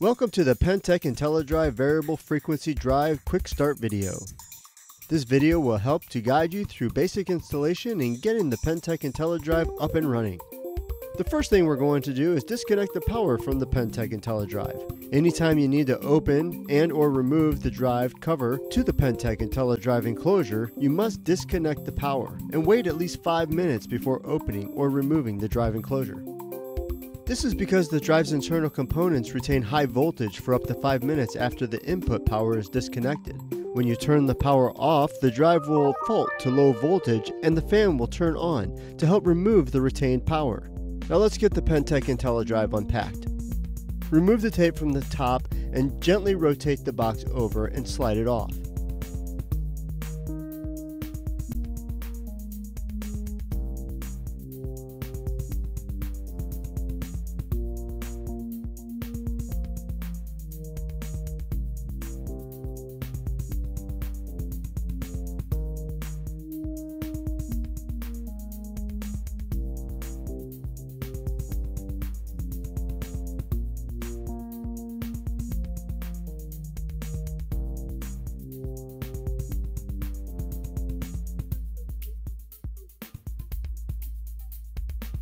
Welcome to the Pentek IntelliDrive Variable Frequency Drive Quick Start video. This video will help to guide you through basic installation and getting the Pentek IntelliDrive up and running. The first thing we're going to do is disconnect the power from the Pentek IntelliDrive. Anytime you need to open and or remove the drive cover to the Pentek IntelliDrive enclosure, you must disconnect the power and wait at least 5 minutes before opening or removing the drive enclosure. This is because the drive's internal components retain high voltage for up to 5 minutes after the input power is disconnected. When you turn the power off, the drive will fault to low voltage and the fan will turn on to help remove the retained power. Now let's get the Pentek IntelliDrive unpacked. Remove the tape from the top and gently rotate the box over and slide it off.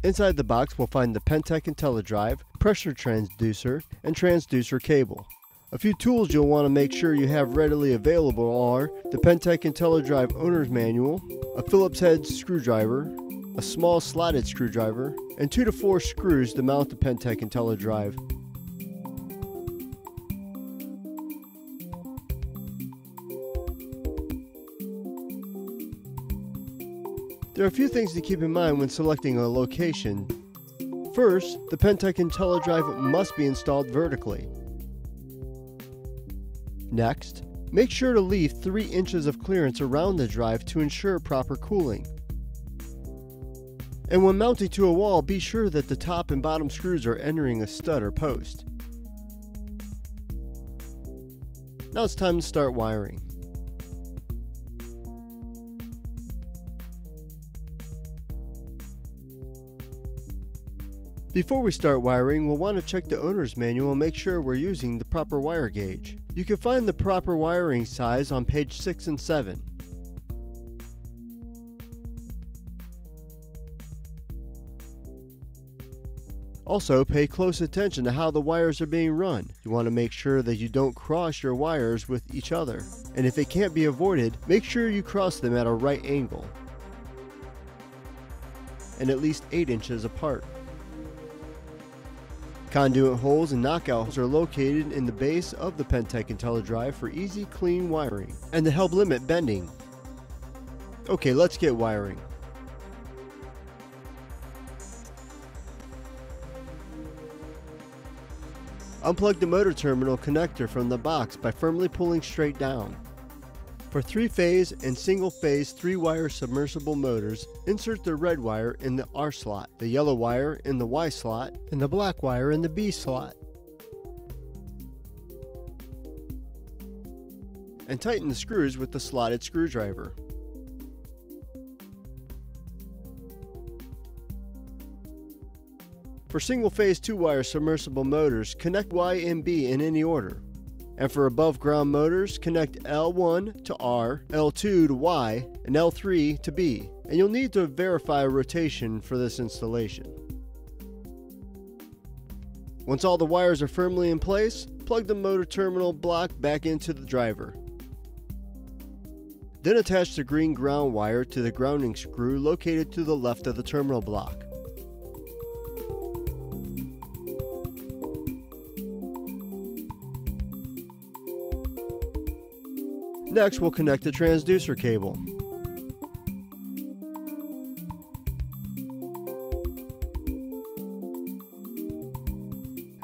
Inside the box we'll find the Pentek IntelliDrive, pressure transducer, and transducer cable. A few tools you'll want to make sure you have readily available are the Pentek IntelliDrive owner's manual, a Phillips head screwdriver, a small slotted screwdriver, and 2 to 4 screws to mount the Pentek IntelliDrive. There are a few things to keep in mind when selecting a location. First, the Pentek IntelliDrive must be installed vertically. Next, make sure to leave 3 inches of clearance around the drive to ensure proper cooling. And when mounting to a wall, be sure that the top and bottom screws are entering a stud or post. Now it's time to start wiring. Before we start wiring, we'll want to check the owner's manual and make sure we're using the proper wire gauge. You can find the proper wiring size on page 6 and 7. Also, pay close attention to how the wires are being run. You want to make sure that you don't cross your wires with each other. And if it can't be avoided, make sure you cross them at a right angle and at least 8 inches apart. Conduit holes and knockout holes are located in the base of the Pentek IntelliDrive for easy, clean wiring and to help limit bending. Okay, let's get wiring. Unplug the motor terminal connector from the box by firmly pulling straight down. For three-phase and single-phase three-wire submersible motors, insert the red wire in the R slot, the yellow wire in the Y slot, and the black wire in the B slot. And tighten the screws with the slotted screwdriver. For single-phase two-wire submersible motors, connect Y and B in any order. And for above ground motors, connect L1 to R, L2 to Y, and L3 to B. And you'll need to verify rotation for this installation. Once all the wires are firmly in place, plug the motor terminal block back into the driver. Then attach the green ground wire to the grounding screw located to the left of the terminal block. Next, we'll connect the transducer cable.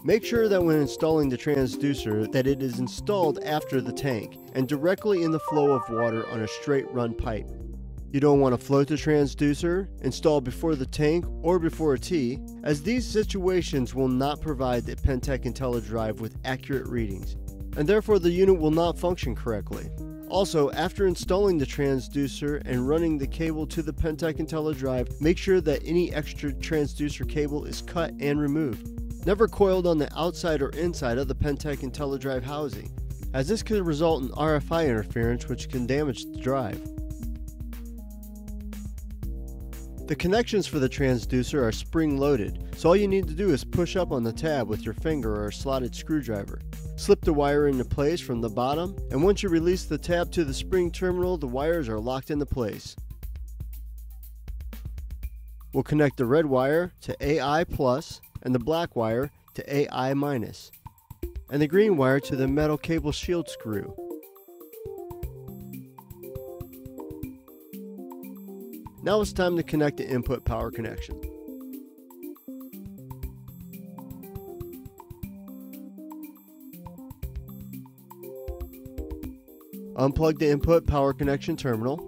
Make sure that when installing the transducer that it is installed after the tank and directly in the flow of water on a straight run pipe. You don't want to float the transducer, install before the tank or before a T, as these situations will not provide the Pentek IntelliDrive with accurate readings, and therefore the unit will not function correctly. Also, after installing the transducer and running the cable to the Pentek IntelliDrive, make sure that any extra transducer cable is cut and removed. Never coiled on the outside or inside of the Pentek IntelliDrive housing, as this could result in RFI interference which can damage the drive. The connections for the transducer are spring loaded, so all you need to do is push up on the tab with your finger or a slotted screwdriver. Slip the wire into place from the bottom, and once you release the tab to the spring terminal, the wires are locked into place. We'll connect the red wire to AI plus and the black wire to AI minus, and the green wire to the metal cable shield screw. Now it's time to connect the input power connection. Unplug the input power connection terminal.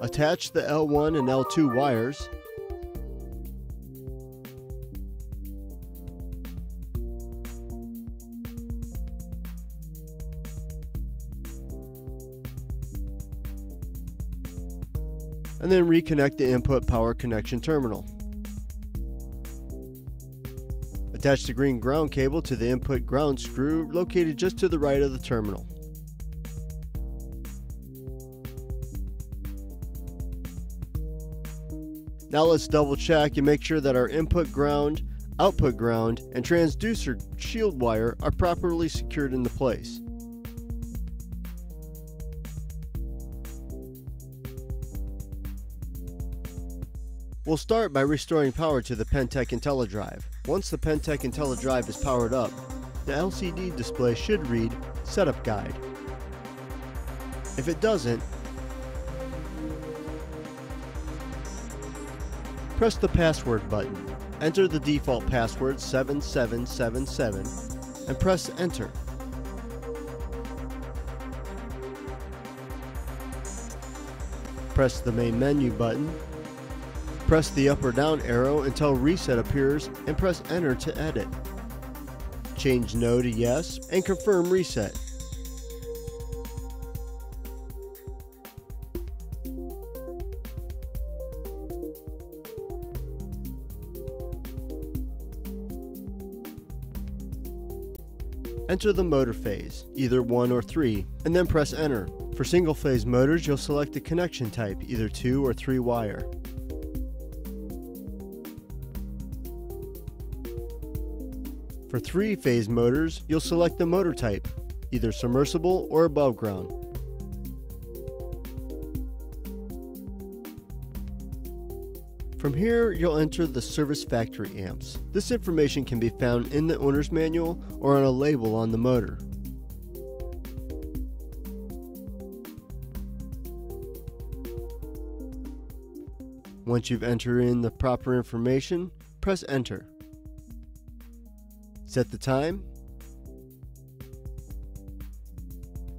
Attach the L1 and L2 wires and then reconnect the input power connection terminal. Attach the green ground cable to the input ground screw located just to the right of the terminal. Now let's double check and make sure that our input ground, output ground, and transducer shield wire are properly secured into place. We'll start by restoring power to the Pentek IntelliDrive. Once the Pentek IntelliDrive is powered up, the LCD display should read Setup Guide. If it doesn't, press the password button. Enter the default password 7777 and press enter. Press the main menu button Press the up or down arrow until reset appears and press enter to edit. Change no to yes and confirm reset. Enter the motor phase, either 1 or 3, and then press enter. For single phase motors, you'll select the connection type, either 2 or 3 wire. For three-phase motors, you'll select the motor type, either submersible or above ground. From here, you'll enter the service factor amps. This information can be found in the owner's manual or on a label on the motor. Once you've entered in the proper information, press enter. Set the time.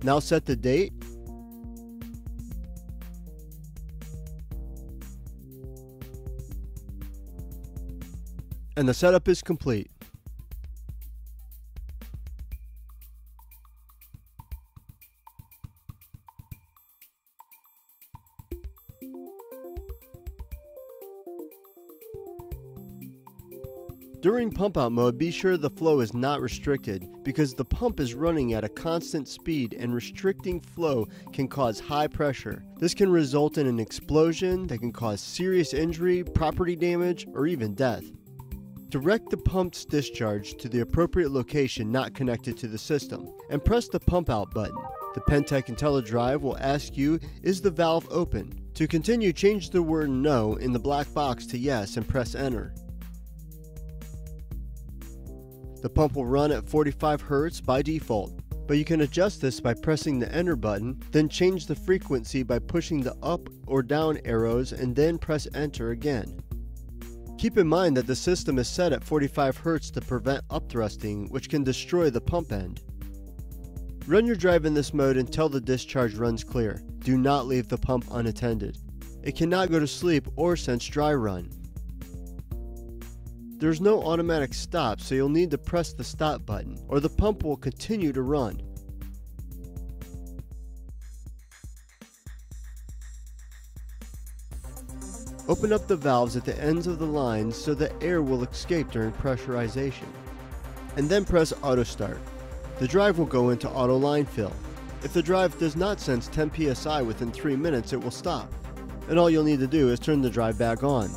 Now set the date. And the setup is complete. During pump out mode, be sure the flow is not restricted because the pump is running at a constant speed and restricting flow can cause high pressure. This can result in an explosion that can cause serious injury, property damage, or even death. Direct the pump's discharge to the appropriate location not connected to the system and press the pump out button. The Pentek IntelliDrive will ask you, is the valve open? To continue, change the word no in the black box to yes and press enter. The pump will run at 45 Hz by default, but you can adjust this by pressing the enter button, then change the frequency by pushing the up or down arrows and then press enter again. Keep in mind that the system is set at 45 Hz to prevent upthrusting, which can destroy the pump end. Run your drive in this mode until the discharge runs clear. Do not leave the pump unattended. It cannot go to sleep or sense dry run. There's no automatic stop, so you'll need to press the stop button, or the pump will continue to run. Open up the valves at the ends of the lines so that air will escape during pressurization. And then press auto start. The drive will go into auto line fill. If the drive does not sense 10 psi within 3 minutes, it will stop. And all you'll need to do is turn the drive back on.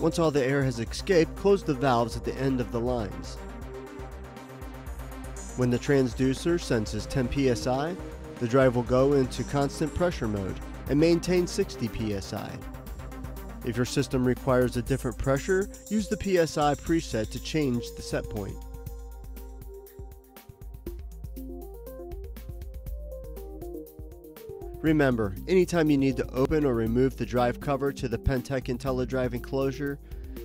Once all the air has escaped, close the valves at the end of the lines. When the transducer senses 10 psi, the drive will go into constant pressure mode and maintain 60 psi. If your system requires a different pressure, use the PSI preset to change the set point. Remember, anytime you need to open or remove the drive cover to the Pentek IntelliDrive enclosure,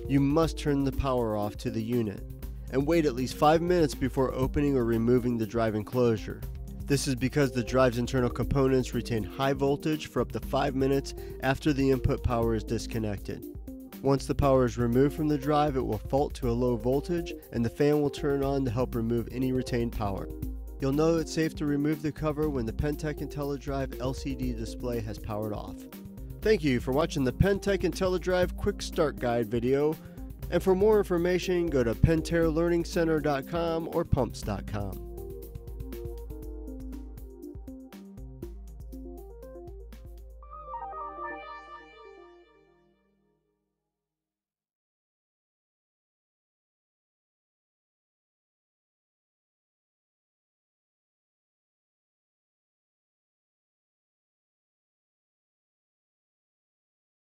you must turn the power off to the unit and wait at least 5 minutes before opening or removing the drive enclosure. This is because the drive's internal components retain high voltage for up to 5 minutes after the input power is disconnected. Once the power is removed from the drive, it will fault to a low voltage and the fan will turn on to help remove any retained power. You'll know it's safe to remove the cover when the Pentek IntelliDrive LCD display has powered off. Thank you for watching the Pentek IntelliDrive Quick Start Guide video, and for more information go to pentairlearningcenter.com or pumps.com.